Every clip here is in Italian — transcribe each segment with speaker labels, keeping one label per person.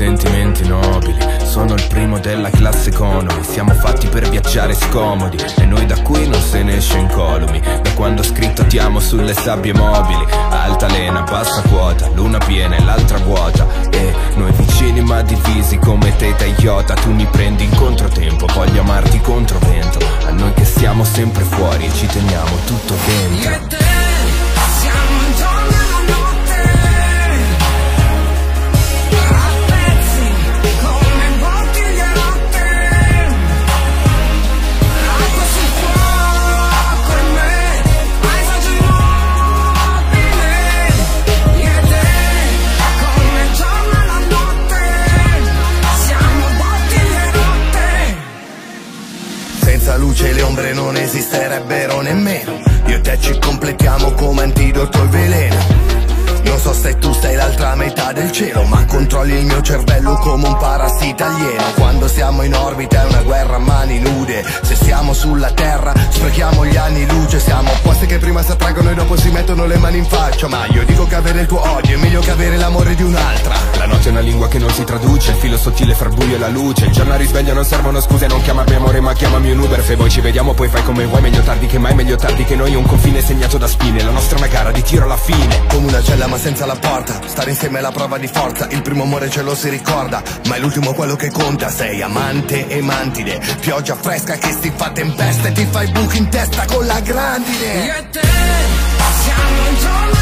Speaker 1: sentimenti nobili. Sono il primo della classe economy Siamo fatti per viaggiare scomodi. E noi da qui non se ne esce incolumi Da quando ho scritto ti amo sulle sabbie mobili. Alta lena, bassa quota L'una piena e l'altra vuota. E noi vicini ma divisi come teta e iota Tu mi prendi in controtempo Voglio amarti contro vento. A noi che siamo sempre fuori E ci teniamo tutto dentro
Speaker 2: luce le ombre non esisterebbero nemmeno. Io e te ci completiamo come antidoto e veleno. Non so se tu sei l'altra metà del cielo Ma controlli il mio cervello come un parassita alieno. Quando siamo in orbita è una guerra a mani nude. Se siamo sulla terra sprechiamo gli anni luce. Siamo opposti che prima si attraggono e dopo si mettono le mani in faccia. Ma io dico che avere il tuo odio è meglio che avere l'amore di un'altra
Speaker 1: La notte è una lingua che non si traduce Il filo sottile fra il buio e la luce. Il giorno a risveglio non servono scuse Non chiamarmi amore ma chiamami un Uber. Se poi ci vediamo poi fai come vuoi Meglio tardi che mai, meglio tardi che noi. Un confine segnato da spine La nostra è una gara di tiro alla fine.
Speaker 2: Come una cella ma senza la porta. Stare insieme è la prova di forza Il primo amore ce lo si ricorda Ma è l'ultimo quello che conta. Sei amante e mantide Pioggia fresca che si fa tempesta E ti fai buchi in testa con la grandine.
Speaker 3: Io e te siamo intorno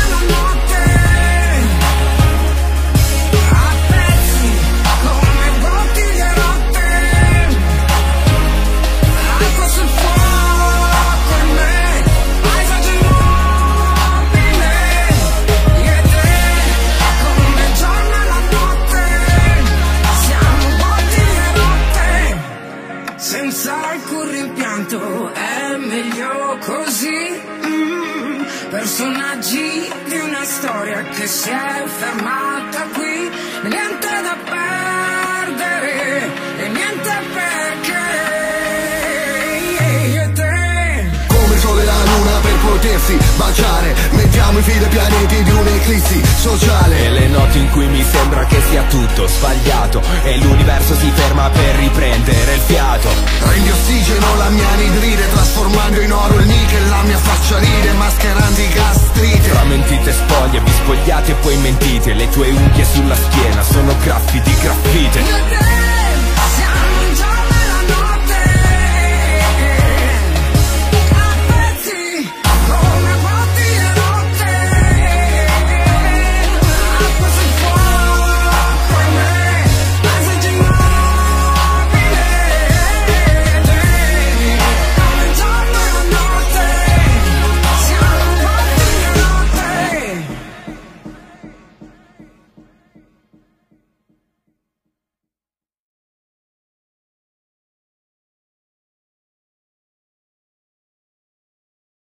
Speaker 3: rimpianto è meglio così. Mm, personaggi di una storia che si è fermata qui, niente da perdere e niente perché. Io e te.
Speaker 2: Come il sole e la luna per potersi baciare Mettiamo in fila i pianeti di un'eclissi sociale
Speaker 1: E le notti in cui mi sembra che tutto sbagliato E l'universo si ferma per riprendere il fiato.
Speaker 2: Rendi ossigeno la mia anidride Trasformando in oro il nickel la mia faccia ride Mascherando i gastrite.
Speaker 1: Tra mentite spoglie, vi spogliate e poi mentite Le tue unghie sulla schiena sono graffiti graffite